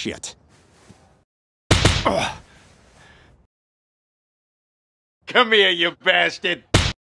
Shit. Come here, you bastard!